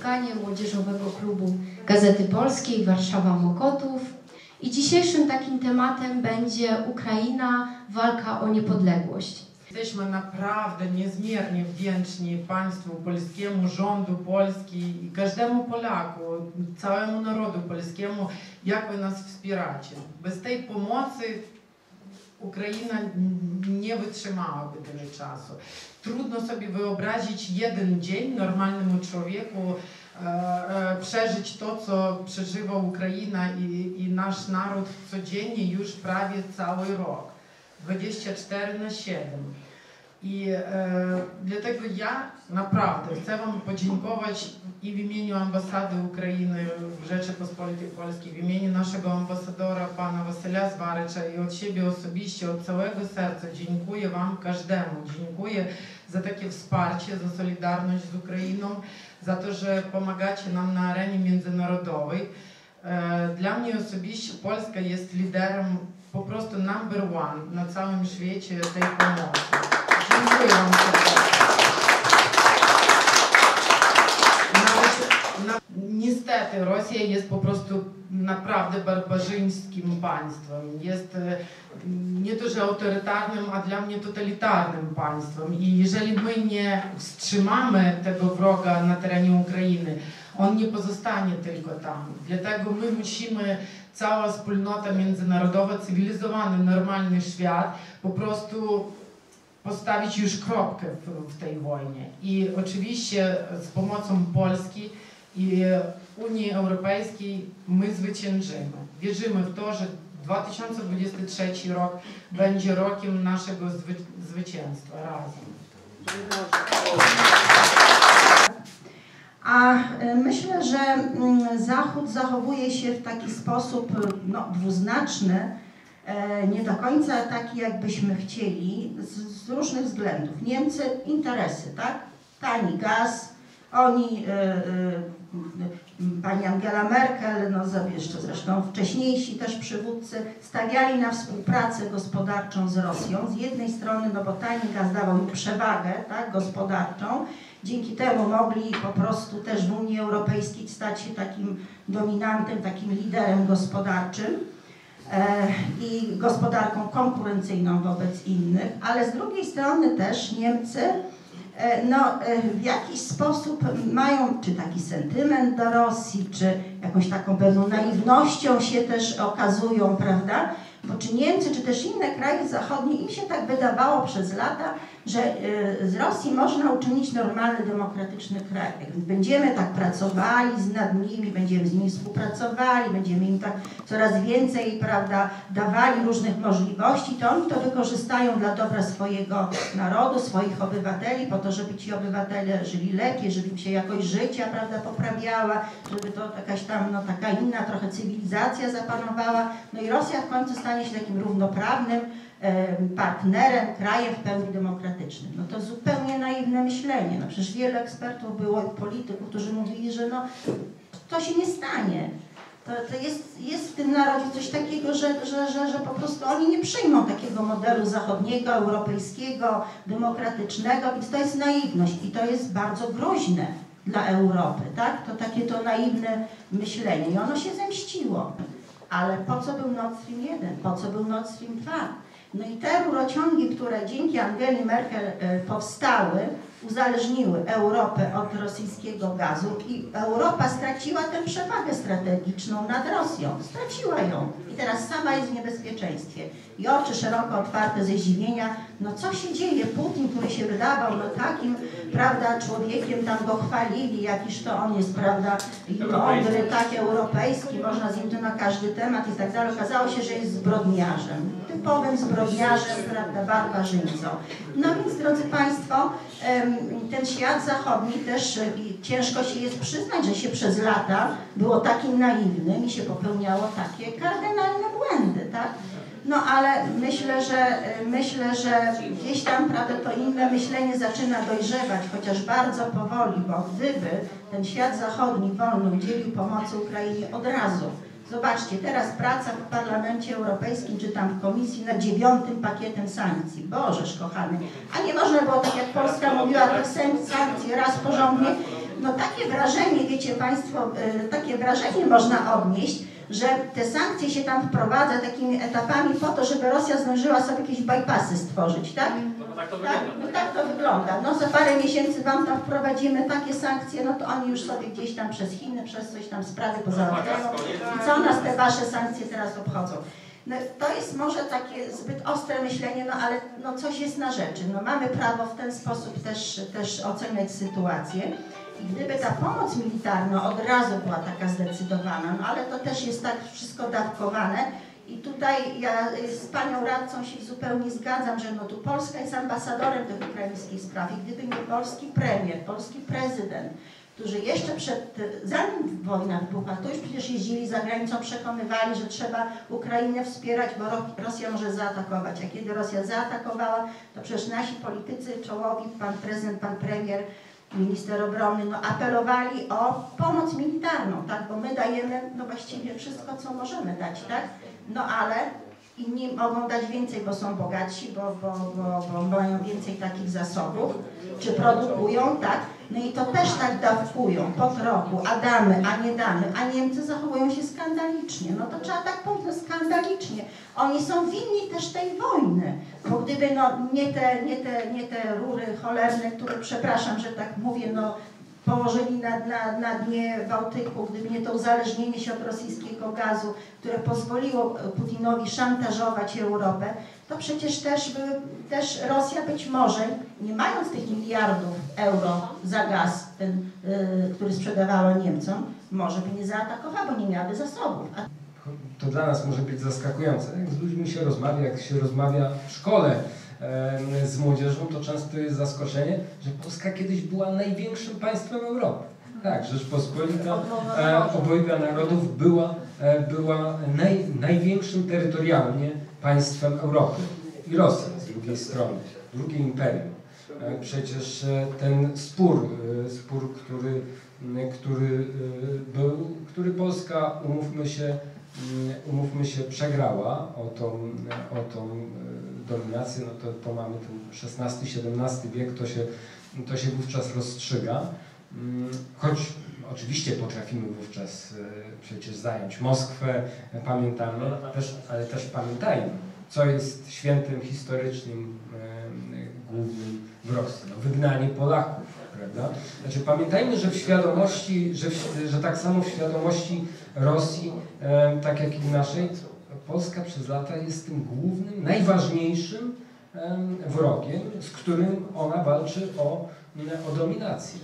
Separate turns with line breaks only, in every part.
spotkanie Młodzieżowego Klubu Gazety Polskiej Warszawa Mokotów. I dzisiejszym takim tematem będzie Ukraina, walka o niepodległość.
Jesteśmy naprawdę niezmiernie wdzięczni państwu polskiemu, rządu Polski i każdemu Polaku, całemu narodu polskiemu, jak wy nas wspieracie. Bez tej pomocy Ukraina nie wytrzymałaby tyle czasu. Trudno sobie wyobrazić jeden dzień normalnemu człowieku e, e, przeżyć to, co przeżywa Ukraina i, i nasz naród codziennie już prawie cały rok. 24 na 7. I e, dlatego ja naprawdę chcę Wam podziękować i w imieniu ambasady Ukrainy w Rzeczypospolitej Polskiej, w imieniu naszego ambasadora pana Wasylia Zwarycza i od siebie osobiście, od całego serca dziękuję Wam każdemu. Dziękuję za takie wsparcie, za solidarność z Ukrainą, za to, że pomagacie nam na arenie międzynarodowej. E, Dla mnie osobiście Polska jest liderem po prostu number one na całym świecie tej pomocy. Dziękuję Wam serdecznie. Nawet, na, niestety Rosja jest po prostu naprawdę barbarzyńskim państwem. Jest nie to, że autorytarnym, a dla mnie totalitarnym państwem. I jeżeli my nie wstrzymamy tego wroga na terenie Ukrainy, on nie pozostanie tylko tam. Dlatego my musimy, cała wspólnota międzynarodowa, cywilizowany, normalny świat, po prostu postawić już kropkę w, w tej wojnie. I oczywiście z pomocą Polski i Unii Europejskiej my zwyciężymy. Wierzymy w to, że 2023 rok będzie rokiem naszego zwy, zwycięstwa razem.
A y, myślę, że mm, Zachód zachowuje się w taki sposób y, no, dwuznaczny, e, nie do końca taki, jakbyśmy chcieli, z, z różnych względów. Niemcy interesy, tak? Tani gaz, oni, y, y, pani Angela Merkel, no jeszcze zresztą wcześniejsi też przywódcy, stawiali na współpracę gospodarczą z Rosją. Z jednej strony, no bo tani gaz dawał im przewagę tak, gospodarczą, Dzięki temu mogli po prostu też w Unii Europejskiej stać się takim dominantem, takim liderem gospodarczym e, i gospodarką konkurencyjną wobec innych, ale z drugiej strony też Niemcy no, e, w jakiś sposób mają czy taki sentyment do Rosji, czy jakąś taką pewną naiwnością się też okazują, prawda? Bo czy Niemcy, czy też inne kraje zachodnie, im się tak wydawało przez lata, że y, z Rosji można uczynić normalny, demokratyczny kraj. Będziemy tak pracowali nad nimi, będziemy z nimi współpracowali, będziemy im tak coraz więcej prawda, dawali różnych możliwości, to oni to wykorzystają dla dobra swojego narodu, swoich obywateli, po to, żeby ci obywatele żyli lepiej, żeby im się jakość życia prawda, poprawiała, żeby to jakaś tam no, taka inna trochę cywilizacja zapanowała. No i Rosja w końcu stanie się takim równoprawnym, partnerem, krajem w pełni demokratycznym. No to zupełnie naiwne myślenie. No przecież wielu ekspertów było i polityków, którzy mówili, że no, to się nie stanie. To, to jest, jest w tym narodzie coś takiego, że, że, że, że po prostu oni nie przyjmą takiego modelu zachodniego, europejskiego, demokratycznego, więc to jest naiwność i to jest bardzo groźne dla Europy, tak? To takie to naiwne myślenie i ono się zemściło. Ale po co był Nord Stream 1? Po co był Nord Stream 2? No i te rurociągi, które dzięki Angeli Merkel e, powstały, uzależniły Europę od rosyjskiego gazu i Europa straciła tę przewagę strategiczną nad Rosją. Straciła ją i teraz sama jest w niebezpieczeństwie. I oczy szeroko otwarte ze zdziwienia, no co się dzieje? Putin, który się wydawał no takim, prawda, człowiekiem, tam go chwalili, jakiż to on jest, prawda, mądry, tak, europejski, można z nim tu na każdy temat i tak dalej. Okazało się, że jest zbrodniarzem, typowym zbrodniarzem, prawda, barbarzyńcą. No więc, drodzy Państwo, ten świat zachodni też ciężko się jest przyznać, że się przez lata było takim naiwnym i się popełniało takie kardynalne błędy, tak? No ale myślę, że myślę, że gdzieś tam prawda, to inne myślenie zaczyna dojrzewać, chociaż bardzo powoli, bo gdyby ten świat zachodni wolny udzielił pomocy Ukrainie od razu, Zobaczcie, teraz praca w Parlamencie Europejskim, czy tam w Komisji nad dziewiątym pakietem sankcji. Bożeż kochany. A nie można było, tak jak Polska mówiła, tych sankcji raz porządnie No takie wrażenie, wiecie Państwo, y, takie wrażenie można odnieść, że te sankcje się tam wprowadza takimi etapami po to, żeby Rosja zdążyła sobie jakieś bypassy stworzyć, tak?
No tak to
Tak,
wygląda.
no tak to wygląda. No za parę miesięcy Wam tam wprowadzimy takie sankcje, no to oni już sobie gdzieś tam przez Chiny, przez coś tam sprawy pozałatwiają. I co nas te Wasze sankcje teraz obchodzą? No, to jest może takie zbyt ostre myślenie, no ale no, coś jest na rzeczy. No, mamy prawo w ten sposób też, też oceniać sytuację. I gdyby ta pomoc militarna od razu była taka zdecydowana, no ale to też jest tak wszystko dawkowane. I tutaj ja z panią radcą się zupełnie zgadzam, że no tu Polska jest ambasadorem tych ukraińskich spraw i gdyby nie polski premier, polski prezydent, którzy jeszcze przed, zanim wojna wybuchła, to już przecież jeździli za granicą, przekonywali, że trzeba Ukrainę wspierać, bo Ro- Rosja może zaatakować. A kiedy Rosja zaatakowała, to przecież nasi politycy czołowi, pan prezydent, pan premier, minister obrony, no apelowali o pomoc militarną, tak, bo my dajemy no właściwie wszystko, co możemy dać, tak, no ale inni mogą dać więcej, bo są bogatsi, bo, bo, bo, bo mają więcej takich zasobów, czy produkują, tak? No i to też tak dawkują po trochu, a damy, a nie damy, a Niemcy zachowują się skandalicznie. No to trzeba tak powiedzieć, no skandalicznie. Oni są winni też tej wojny, bo gdyby no nie te, nie te, nie te rury cholerne, które, przepraszam, że tak mówię, no położyli na, na, na dnie Bałtyku, gdyby nie to uzależnienie się od rosyjskiego gazu, które pozwoliło Putinowi szantażować Europę, to przecież też, by, też Rosja być może, nie mając tych miliardów euro za gaz, ten, y, który sprzedawała Niemcom, może by nie zaatakowała, bo nie miałaby zasobów. A
to dla nas może być zaskakujące. Jak z ludźmi się rozmawia, jak się rozmawia w szkole e, z młodzieżą, to często jest zaskoczenie, że Polska kiedyś była największym państwem Europy. Tak, Rzeczpospolita e, obojga narodów była, była naj, największym terytorialnie państwem Europy. I Rosja z drugiej strony, drugie imperium. E, Przecież e, ten spór, e, spór, który, który był, który Polska, umówmy się, umówmy się, przegrała o tą, o tą dominację, no to, to mamy ten XVI-XVII wiek, to się, to się wówczas rozstrzyga. Mm, Choć oczywiście potrafimy wówczas e, przecież zająć Moskwę, pamiętamy, też, ale też pamiętajmy, co jest świętem historycznym e, głównym w Rosji. No, wygnanie Polaków, prawda? Znaczy pamiętajmy, że w świadomości, że, w, że tak samo w świadomości Rosji, e, tak jak i w naszej, Polska przez lata jest tym głównym, najważniejszym em, wrogiem, z którym ona walczy o, o dominację.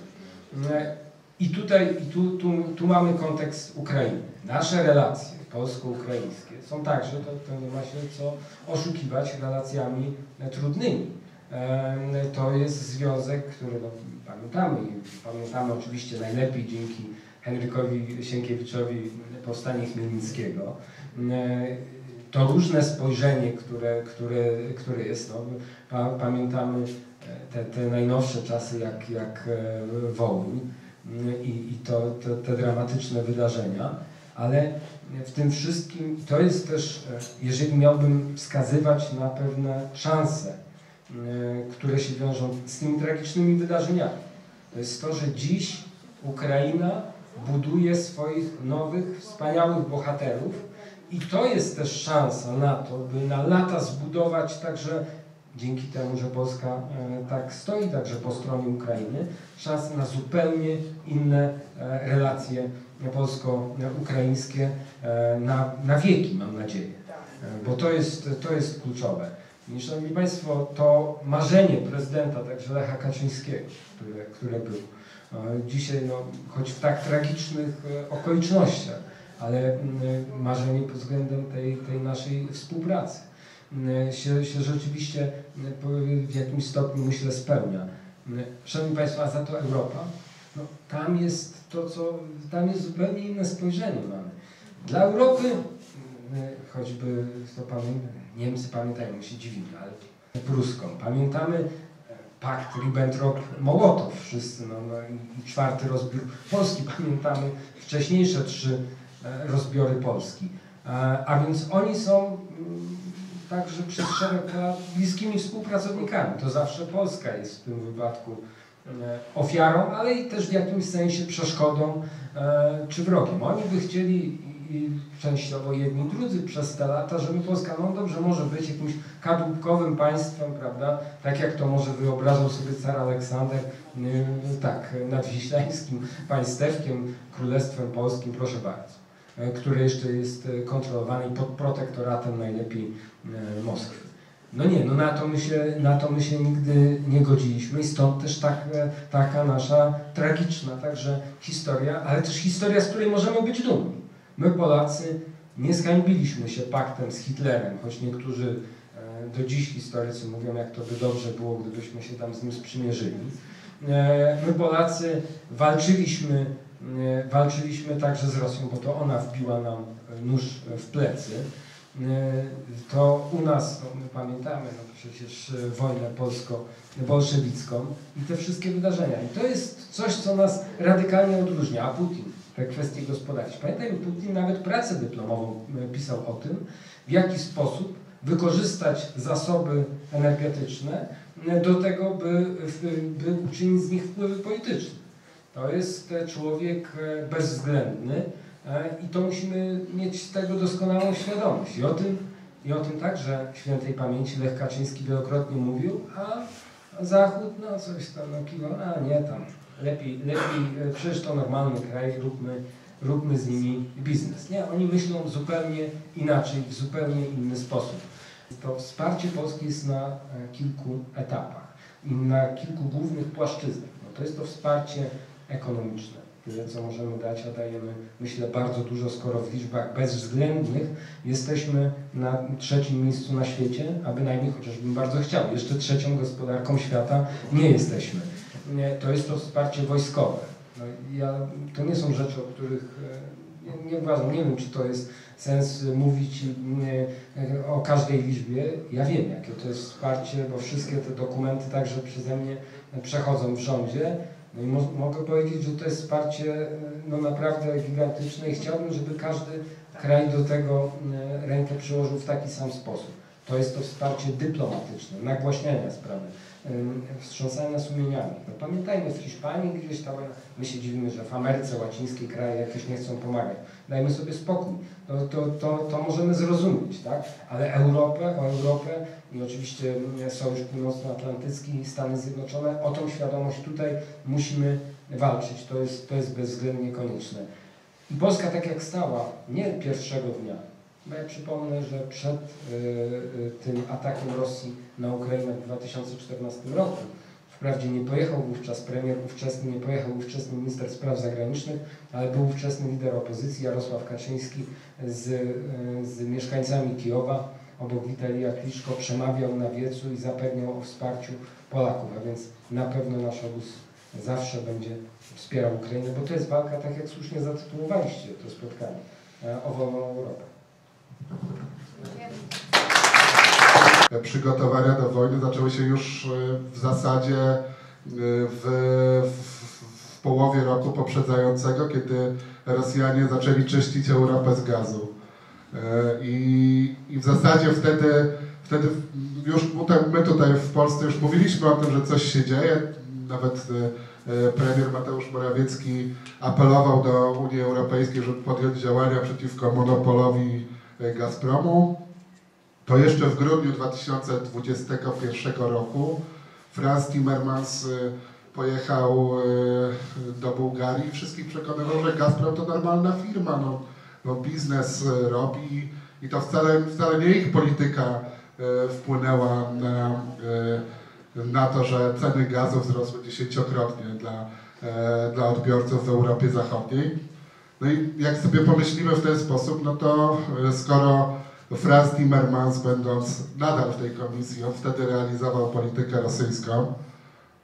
E, I tutaj i tu, tu, tu mamy kontekst Ukrainy. Nasze relacje polsko-ukraińskie są także, to, to nie ma się co oszukiwać, relacjami e, trudnymi. E, To jest związek, który no, pamiętamy pamiętamy oczywiście najlepiej dzięki Henrykowi Sienkiewiczowi powstanie Chmielnickiego. E, To różne spojrzenie, które, które, które jest, no, pa, pamiętamy e, te, te najnowsze czasy jak, jak e, Wołyń mm, i, i to, to, te dramatyczne wydarzenia, ale w tym wszystkim to jest też, jeżeli miałbym wskazywać na pewne szanse, e, które się wiążą z tymi tragicznymi wydarzeniami, to jest to, że dziś Ukraina buduje swoich nowych, wspaniałych bohaterów i to jest też szansa na to, by na lata zbudować także dzięki temu, że Polska e, tak stoi także po stronie Ukrainy, szansę na zupełnie inne e, relacje polsko-ukraińskie e, na, na wieki, mam nadzieję. Bo to jest, to jest kluczowe. I, Szanowni Państwo, to marzenie prezydenta, także Lecha Kaczyńskiego, które, które był e, dzisiaj, no, choć w tak tragicznych e, okolicznościach, ale mm, marzenie pod względem tej, tej naszej współpracy mm, się, się rzeczywiście mm, w jakimś stopniu, myślę, spełnia. Szanowni Państwo, a za to Europa, no, tam jest to, co, tam jest zupełnie inne spojrzenie mamy. Dla Europy, choćby to pamię, Niemcy pamiętają, się dziwimy, ale pruską. Pamiętamy pakt Ribbentrop-Mołotow, wszyscy, no, no, czwarty rozbiór Polski, pamiętamy wcześniejsze trzy e, rozbiory Polski. E, A więc oni są mm, także przez szereg lat bliskimi współpracownikami. To zawsze Polska jest w tym wypadku ofiarą, ale i też w jakimś sensie przeszkodą czy wrogiem. Oni by chcieli i częściowo jedni drudzy przez te lata, żeby Polska no dobrze może być jakimś kadłubkowym państwem, prawda, tak jak to może wyobrażał sobie car Aleksander, yy, tak, nadwiślańskim państewkiem, królestwem polskim, proszę bardzo, yy, które jeszcze jest yy, kontrolowane i pod protektoratem najlepiej yy, Moskwy. No nie, no na to my się, na to my się nigdy nie godziliśmy i stąd też tak, e, taka nasza tragiczna także historia, ale też historia, z której możemy być dumni. My Polacy nie zhańbiliśmy się paktem z Hitlerem, choć niektórzy e, do dziś historycy mówią, jak to by dobrze było, gdybyśmy się tam z nim sprzymierzyli. E, my Polacy walczyliśmy, e, walczyliśmy także z Rosją, bo to ona wbiła nam nóż w plecy. To u nas, no my pamiętamy no przecież wojnę polsko-bolszewicką i te wszystkie wydarzenia. I to jest coś, co nas radykalnie odróżnia. A Putin kwestie gospodarcze. Pamiętajmy, Putin nawet pracę dyplomową e, pisał o tym, w jaki sposób wykorzystać zasoby energetyczne e, do tego, by, by uczynić z nich wpływy polityczne. To jest człowiek e, bezwzględny i to musimy mieć tego doskonałą świadomość. I o tym, i o tym także świętej pamięci Lech Kaczyński wielokrotnie mówił, a Zachód, no coś tam, no a nie tam, lepiej, lepiej, e, przecież to normalny kraj, róbmy, róbmy z nimi biznes. Nie, oni myślą zupełnie inaczej, w zupełnie inny sposób. To wsparcie Polski jest na e, kilku etapach i na kilku głównych płaszczyznach. No to jest to wsparcie ekonomiczne, tyle co możemy dać, a dajemy myślę bardzo dużo, skoro w liczbach bezwzględnych jesteśmy na trzecim miejscu na świecie, a bynajmniej chociażbym bardzo chciał, jeszcze trzecią gospodarką świata nie jesteśmy to jest to wsparcie wojskowe. No, ja, to nie są rzeczy, o których e, nie, nie uważam, nie wiem, czy to jest sens mówić nie, o każdej liczbie. Ja wiem, jakie to jest wsparcie, bo wszystkie te dokumenty także przeze mnie przechodzą w rządzie. No i mo mogę powiedzieć, że to jest wsparcie no, naprawdę gigantyczne i chciałbym, żeby każdy kraj do tego rękę przyłożył w taki sam sposób. To jest to wsparcie dyplomatyczne, nagłaśniania sprawy wstrząsania sumieniami. No pamiętajmy, w Hiszpanii gdzieś tam, my się dziwimy, że w Ameryce Łacińskiej kraje jakieś nie chcą pomagać. Dajmy sobie spokój. No, to, to, to możemy zrozumieć, tak? Ale Europę, o Europę i oczywiście Sojusz Północnoatlantycki, Stany Zjednoczone, o tą świadomość tutaj musimy walczyć. To jest, to jest bezwzględnie konieczne. I Polska tak jak stała, nie pierwszego dnia, ja przypomnę, że przed y, y, tym atakiem Rosji na Ukrainę w 2014 roku, wprawdzie nie pojechał wówczas premier ówczesny, nie pojechał ówczesny minister spraw zagranicznych, ale był ówczesny lider opozycji Jarosław Kaczyński z, y, z mieszkańcami Kijowa obok Witalija Kliczko przemawiał na wiecu i zapewniał o wsparciu Polaków, a więc na pewno nasz obóz zawsze będzie wspierał Ukrainę, bo to jest walka, tak jak słusznie zatytułowaliście to spotkanie, e, o wolną Europę.
Przygotowania do wojny zaczęły się już e, w zasadzie e, w, w, w połowie roku poprzedzającego, kiedy Rosjanie zaczęli czyścić Europę z gazu. E, I, i w zasadzie wtedy, wtedy już my tutaj w Polsce już mówiliśmy o tym, że coś się dzieje. Nawet premier Mateusz Morawiecki apelował do Unii Europejskiej, żeby podjąć działania przeciwko monopolowi Gazpromu. To jeszcze w grudniu 2021 roku Franz Timmermans y, pojechał y, do Bułgarii i wszystkich przekonywał, że Gazprom to normalna firma, no, no biznes y, robi i to wcale, wcale nie ich polityka wpłynęła na, na to, że ceny gazu wzrosły dziesięciokrotnie dla, dla odbiorców w Europie Zachodniej. No i jak sobie pomyślimy w ten sposób, no to e, skoro Franz Timmermans, będąc nadal w tej komisji, on wtedy realizował politykę rosyjską,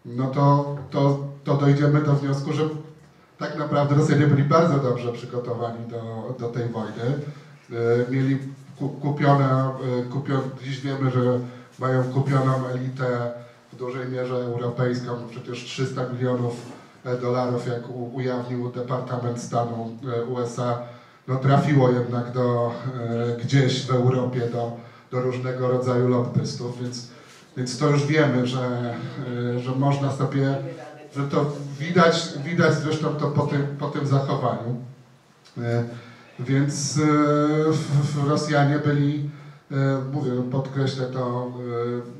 no to, to, to dojdziemy do wniosku, że tak naprawdę Rosjanie byli bardzo dobrze przygotowani do, do tej wojny. E, mieli kupione, e, kupione, dziś wiemy, że mają kupioną elitę w dużej mierze europejską, przecież 300 milionów dolarów, jak ujawnił Departament Stanu e, USA, no trafiło jednak do, e, gdzieś w Europie do, do różnego rodzaju lobbystów, więc, więc to już wiemy, że, że można sobie że to widać, widać zresztą to po tym, po tym zachowaniu. E, Więc e, Rosjanie byli, e, mówię, podkreślę to,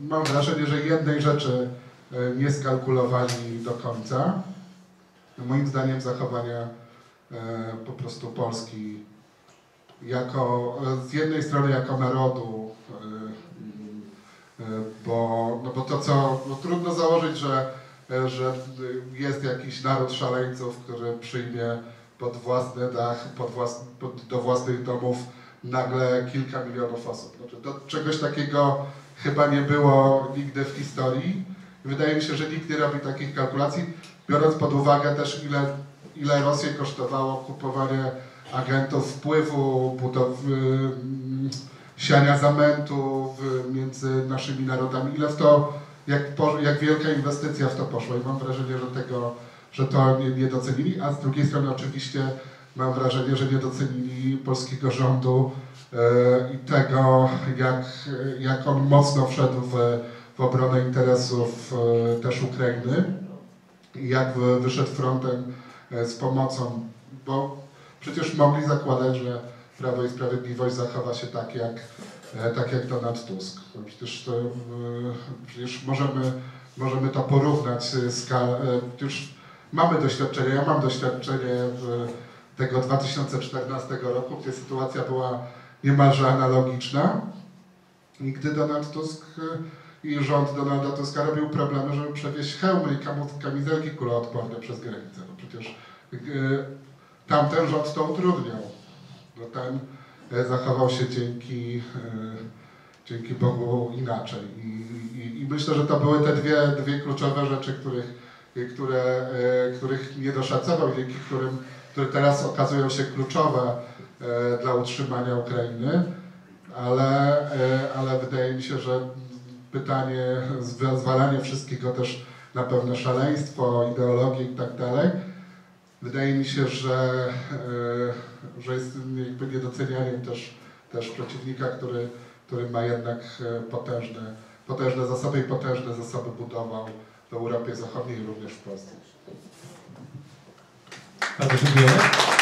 e, mam wrażenie, że jednej rzeczy e, nie skalkulowali do końca. Moim zdaniem zachowania e, po prostu Polski jako, e, z jednej strony jako narodu, e, e, bo, no bo to co, no trudno założyć, że, e, że jest jakiś naród szaleńców, który przyjmie pod własny dach, pod włas, pod, do własnych domów nagle kilka milionów osób. Znaczy, do czegoś takiego chyba nie było nigdy w historii. Wydaje mi się, że nikt nie robi takich kalkulacji, biorąc pod uwagę też ile, ile Rosję kosztowało kupowanie agentów wpływu, budowy, mm, siania zamętu w, między naszymi narodami, ile w to, jak, jak wielka inwestycja w to poszła. I mam wrażenie, że tego, że to nie, nie docenili, a z drugiej strony oczywiście mam wrażenie, że nie docenili polskiego rządu e, i tego, jak, jak on mocno wszedł w, w obronę interesów e, też Ukrainy. I jak wy- wyszedł frontem z pomocą, bo przecież mogli zakładać, że Prawo i Sprawiedliwość zachowa się tak jak, e, tak jak Donald Tusk. Przecież, to, e, przecież możemy, możemy to porównać z e, już mamy doświadczenie, ja mam doświadczenie tego 2014 roku, gdzie sytuacja była niemalże analogiczna i gdy Donald Tusk e, i rząd Donalda Tuska robił problemy, żeby przewieźć hełmy i kamizelki kuloodporne przez granicę. Przecież tamten rząd to utrudniał. No ten e, zachował się dzięki, e, dzięki Bogu inaczej. I, i, I myślę, że to były te dwie, dwie kluczowe rzeczy, których, które, e, których nie doszacował, dzięki którym, które teraz okazują się kluczowe dla utrzymania Ukrainy, ale, ale wydaje mi się, że pytanie, zwa- zwalanie wszystkiego też na pewne szaleństwo, ideologię i tak dalej, wydaje mi się, że, e, że jest jakby niedocenianiem też, też przeciwnika, który, który ma jednak e, potężne, potężne zasoby i potężne zasoby budował w Europie Zachodniej i również w Polsce.
Bardzo dziękujemy.